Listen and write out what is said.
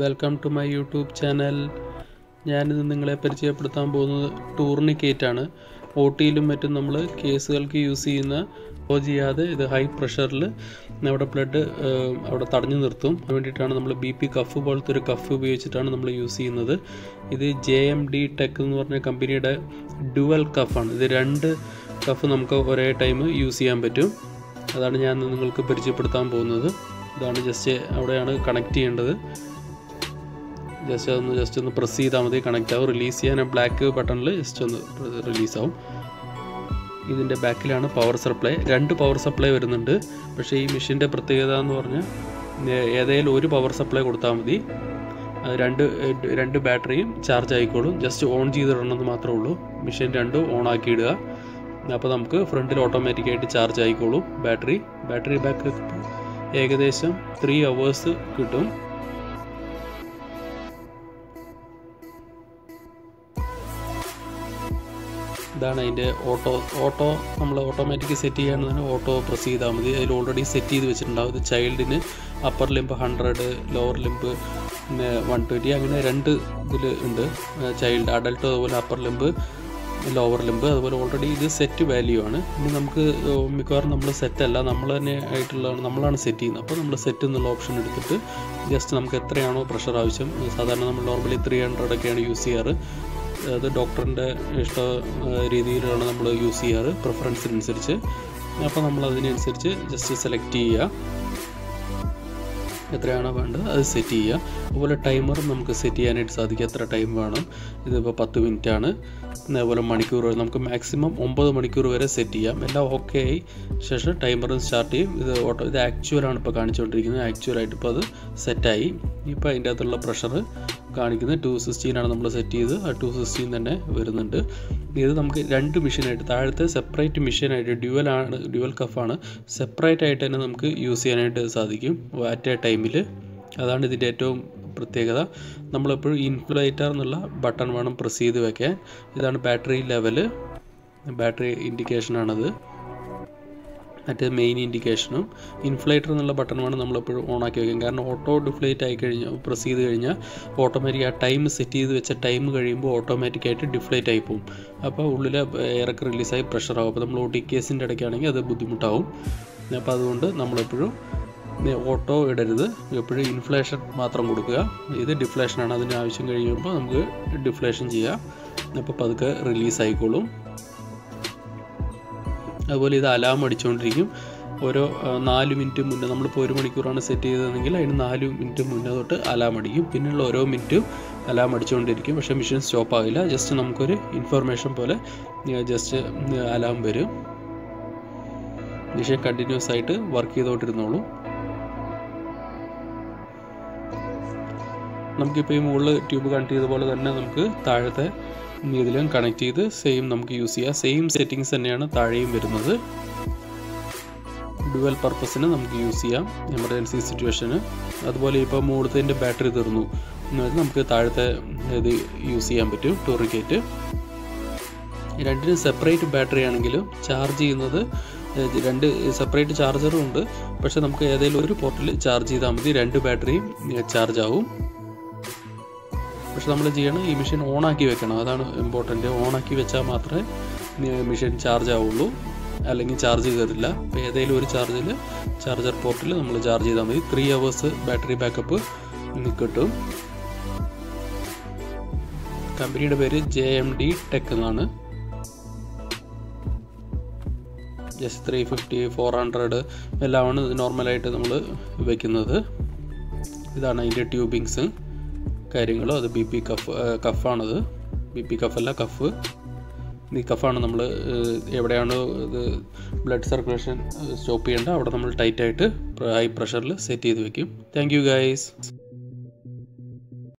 Welcome to my YouTube channel ഞാനിത് നിങ്ങളെ പരിചയപ്പെടുത്താൻ പോകുന്നത് ടൂർണിക്കേറ്റാണ്. ആണ് ഒ ടിയിലും മറ്റും നമ്മൾ കേസുകൾക്ക് യൂസ് ചെയ്യുന്ന ഓ ചെയ്യാതെ ഇത് ഹൈ പ്രഷറിൽ നമ്മുടെ ബ്ലഡ് അവിടെ തടഞ്ഞു നിർത്തും. അതിന് വേണ്ടിയിട്ടാണ് നമ്മൾ ബി പി കഫ് പോലത്തെ ഒരു കഫ് ഉപയോഗിച്ചിട്ടാണ് നമ്മൾ യൂസ് ചെയ്യുന്നത്. ഇത് ജെ എം ഡി ടെക് എന്ന് പറഞ്ഞ കമ്പനിയുടെ ഡുവൽ കഫാണ് ഇത് രണ്ട് കഫ് നമുക്ക് ഒരേ ടൈം യൂസ് ചെയ്യാൻ പറ്റും. അതാണ് ഞാൻ നിങ്ങൾക്ക് പരിചയപ്പെടുത്താൻ പോകുന്നത്. ഇതാണ് ജസ്റ്റ് അവിടെയാണ് കണക്ട് ചെയ്യേണ്ടത്. ജസ്റ്റ് ഒന്ന് ജസ്റ്റ് ഒന്ന് പ്രസ് ചെയ്താൽ മതി കണക്ട് ആവും. റിലീസ് ചെയ്യാൻ ബ്ലാക്ക് ബട്ടണിൽ ജസ്റ്റ് ഒന്ന് റിലീസ് ആവും. ഇതിന്റെ ബാക്കിലാണ് പവർ സപ്ലൈ രണ്ട് പവർ സപ്ലൈ വരുന്നുണ്ട്. പക്ഷേ ഈ മെഷീന്റെ പ്രത്യേകത എന്ന് പറഞ്ഞാൽ ഏതെങ്കിലും ഒരു പവർ സപ്ലൈ കൊടുത്താൽ മതി. രണ്ട് രണ്ട് ബാറ്ററിയും ചാർജ് ആയിക്കോളും. ജസ്റ്റ് ഓൺ ചെയ്തിടണമെന്ന് മാത്രമേ ഉള്ളൂ. മെഷീൻ രണ്ടും ഓൺ ആക്കി ഇടുക. അപ്പോൾ നമുക്ക് ഫ്രണ്ടിൽ ഓട്ടോമാറ്റിക്കായിട്ട് ചാർജ് ആയിക്കോളും. ബാറ്ററി ബാറ്ററി ബാക്ക് ഏകദേശം ത്രീ അവേഴ്സ് കിട്ടും. ഇതാണ് അതിന്റെ ഓട്ടോ ഓട്ടോ നമ്മൾ ഓട്ടോമാറ്റിക് സെറ്റ് ചെയ്യാണെന്ന് ഓട്ടോ പ്രസ് ചെയ്താൽ മതി. അതിൽ ഓൾറെഡി സെറ്റ് ചെയ്ത് വെച്ചിട്ടുണ്ടാവും. ഇത് ചൈൽഡിന് upper limb hundred lower limb പിന്നെ വൺ ട്വന്റി അങ്ങനെ രണ്ട് ഇതിൽ ഉണ്ട്. ചൈൽഡ് അഡൾട്ട് അതുപോലെ അപ്പർ ലിമ്പ് ലോവർ ലിമ്പ് അതുപോലെ ഓൾറെഡി ഇത് സെറ്റ് വാല്യൂ ആണ്. ഇനി നമുക്ക് മിക്കവാറും നമ്മൾ സെറ്റ് അല്ല നമ്മൾ തന്നെ ആയിട്ടുള്ളതാണ് നമ്മളാണ് സെറ്റ് ചെയ്യുന്നത്. അപ്പോൾ നമ്മൾ സെറ്റ് എന്നുള്ള ഓപ്ഷൻ എടുത്തിട്ട് ജസ്റ്റ് നമുക്ക് എത്രയാണോ പ്രഷർ ആവശ്യം സാധാരണ നമ്മൾ നോർമലി ത്രീ ഹൺഡ്രഡ് ഒക്കെയാണ് യൂസ് ചെയ്യാറ്. അത് ഡോക്ടറിന്റെ ഇഷ്ട രീതിയിലാണ് നമ്മൾ യൂസ് ചെയ്യാറ് പ്രിഫറൻസിനനുസരിച്ച് അപ്പോൾ നമ്മൾ അതിനനുസരിച്ച് ജസ്റ്റ് സെലക്ട് ചെയ്യുക. എത്രയാണോ വേണ്ടത് അത് സെറ്റ് ചെയ്യുക. അതുപോലെ ടൈമറും നമുക്ക് സെറ്റ് ചെയ്യാനായിട്ട് സാധിക്കും. എത്ര ടൈം വേണം. ഇതിപ്പോൾ പത്ത് മിനിറ്റ് ആണ്. അതേപോലെ മണിക്കൂർ വരെ നമുക്ക് മാക്സിമം ഒമ്പത് മണിക്കൂർ വരെ സെറ്റ് ചെയ്യാം. എല്ലാം ഓക്കെ ആയി ശേഷം ടൈമറും സ്റ്റാർട്ട് ചെയ്യും. ഇത് ഓട്ടോ ഇത് ആക്ച്വലാണ് ഇപ്പോൾ കാണിച്ചുകൊണ്ടിരിക്കുന്നത്. ആക്ച്വലായിട്ട് ഇപ്പോൾ അത് സെറ്റായി ഇപ്പോൾ അതിന്റെ അകത്തുള്ള പ്രഷർ കാണിക്കുന്നത് ടു സിക്സ്റ്റീനാണ് നമ്മൾ സെറ്റ് ചെയ്ത്. ആ ടു സിക്സ്റ്റീൻ തന്നെ വരുന്നുണ്ട്. ഇത് നമുക്ക് രണ്ട് മെഷീനായിട്ട് താഴത്തെ സെപ്പറേറ്റ് മെഷീനായിട്ട് ഡ്യുവൽ ആണ് ഡ്യുവൽ കഫാണ് സെപ്പറേറ്റ് ആയിട്ട് തന്നെ നമുക്ക് യൂസ് ചെയ്യാനായിട്ട് സാധിക്കും അറ്റ് എ ടൈമിൽ അതാണ് ഇതിന്റെ ഏറ്റവും പ്രത്യേകത. നമ്മളെപ്പോഴും ഇൻഫ്ലേറ്റർ എന്നുള്ള ബട്ടൺ വേണം പ്രസ് ചെയ്ത് വെക്കാൻ. ഇതാണ് ബാറ്ററി ലെവൽ ബാറ്ററി ഇൻഡിക്കേഷനാണത് മറ്റേ മെയിൻ ഇൻഡിക്കേഷനും ഇൻഫ്ലേറ്റർ എന്നുള്ള ബട്ടണുമാണ് നമ്മളെപ്പോഴും ഓൺ ആക്കി വെക്കാൻ കാരണം ഓട്ടോ ഡിഫ്ലേറ്റ് ആയി കഴിഞ്ഞാൽ പ്രസ് ചെയ്ത് കഴിഞ്ഞാൽ ഓട്ടോമാറ്റിക് ആ ടൈം സെറ്റ് ചെയ്ത് വെച്ച ടൈം കഴിയുമ്പോൾ ഓട്ടോമാറ്റിക്കായിട്ട് ഡിഫ്ലേറ്റ് ആയി പോകും അപ്പോൾ ഉള്ളിലെ എയറൊക്കെ റിലീസായി പ്രഷർ ആവും. അപ്പോൾ നമ്മൾ ഒ ടി കേസിന്റെ ഇടയ്ക്കാണെങ്കിൽ അത് ബുദ്ധിമുട്ടാവും. അപ്പോൾ അതുകൊണ്ട് നമ്മളെപ്പോഴും ഓട്ടോ ഇടരുത്. എപ്പോഴും ഇൻഫ്ലേഷൻ മാത്രം കൊടുക്കുക. ഇത് ഡിഫ്ലേഷനാണ് അതിന്റെ ആവശ്യം കഴിയുമ്പോൾ നമുക്ക് ഡിഫ്ലേഷൻ ചെയ്യാം. അപ്പോൾ പതുക്കെ റിലീസ് ആയിക്കോളും. അതുപോലെ ഇത് അലാം അടിച്ചുകൊണ്ടിരിക്കും ഓരോ നാല് മിനിറ്റ് മുന്നേ നമ്മളിപ്പോൾ ഒരു മണിക്കൂറാണ് സെറ്റ് ചെയ്തതെങ്കിൽ അതിന് നാല് മിനിറ്റ് മുന്നേ തൊട്ട് അലാം അടിക്കും. പിന്നെയുള്ള ഓരോ മിനിറ്റും അലാം അടിച്ചുകൊണ്ടിരിക്കും പക്ഷെ മെഷീൻ സ്റ്റോപ്പ് ആകില്ല ജസ്റ്റ് നമുക്കൊരു ഇൻഫർമേഷൻ പോലെ ജസ്റ്റ് അലാം വരും. മെഷീൻ കണ്ടിന്യൂസ് ആയിട്ട് വർക്ക് ചെയ്തുകൊണ്ടിരുന്നോളൂ നമുക്കിപ്പോൾ ഈ മുകളിൽ ട്യൂബ് കണക്ട് ചെയ്ത പോലെ തന്നെ നമുക്ക് താഴത്തെ ഇതിലും കണക്ട് ചെയ്ത് സെയിം നമുക്ക് യൂസ് ചെയ്യാം. സെയിം സെറ്റിങ്സ് തന്നെയാണ് താഴെയും വരുന്നത്. ഡുവൽ പർപ്പസിന് നമുക്ക് യൂസ് ചെയ്യാം. എമർജൻസി സിറ്റുവേഷന് അതുപോലെ ഇപ്പോൾ മൂടത്തതിന്റെ ബാറ്ററി തീർന്നു. എന്നുവെച്ചാൽ നമുക്ക് താഴത്തെ ഇത് യൂസ് ചെയ്യാൻ പറ്റും. ടൂറിക്കേറ്റ് രണ്ടിനും സെപ്പറേറ്റ് ബാറ്ററി ആണെങ്കിലും ചാർജ് ചെയ്യുന്നത് രണ്ട് സെപ്പറേറ്റ് ചാർജറും ഉണ്ട്. പക്ഷെ നമുക്ക് ഏതെങ്കിലും ഒരു പോർട്ടിൽ ചാർജ് ചെയ്താൽ മതി. രണ്ട് ബാറ്ററിയും ചാർജ് ആവും. പക്ഷെ നമ്മൾ ചെയ്യണം. ഈ മെഷീൻ ഓണാക്കി വെക്കണം. അതാണ് ഇമ്പോർട്ടന്റ് ഓണാക്കി വെച്ചാൽ മാത്രമേ മെഷീൻ ചാർജ് ആവുള്ളൂ. അല്ലെങ്കിൽ ചാർജ് കയറില്ല അപ്പോൾ ഏതെങ്കിലും ഒരു ചാർജിൽ ചാർജർ പോർട്ടിൽ നമ്മൾ ചാർജ് ചെയ്താൽ മതി. ത്രീ അവേഴ്സ് ബാറ്ററി ബാക്കപ്പ് കിട്ടും. കമ്പനിയുടെ പേര് ജെ എം ഡി ടെക് എന്നാണ്. Just three fifty four hundred എല്ലാമാണ് നോർമലായിട്ട് നമ്മൾ വെക്കുന്നത്. ഇതാണ് അതിന്റെ ട്യൂബിങ്സ് കാര്യങ്ങളും? അത് ബി പി കഫ് കഫാണത്. ബി പി കഫല്ല കഫ്. ഈ കഫാണ് നമ്മൾ എവിടെയാണ് ഇത് ബ്ലഡ് സർക്കുലേഷൻ സ്റ്റോപ്പ് ചെയ്യേണ്ടത്? അവിടെ നമ്മൾ ടൈറ്റായിട്ട് ഹൈ പ്രഷറിൽ സെറ്റ് ചെയ്ത് വെക്കും. Thank you guys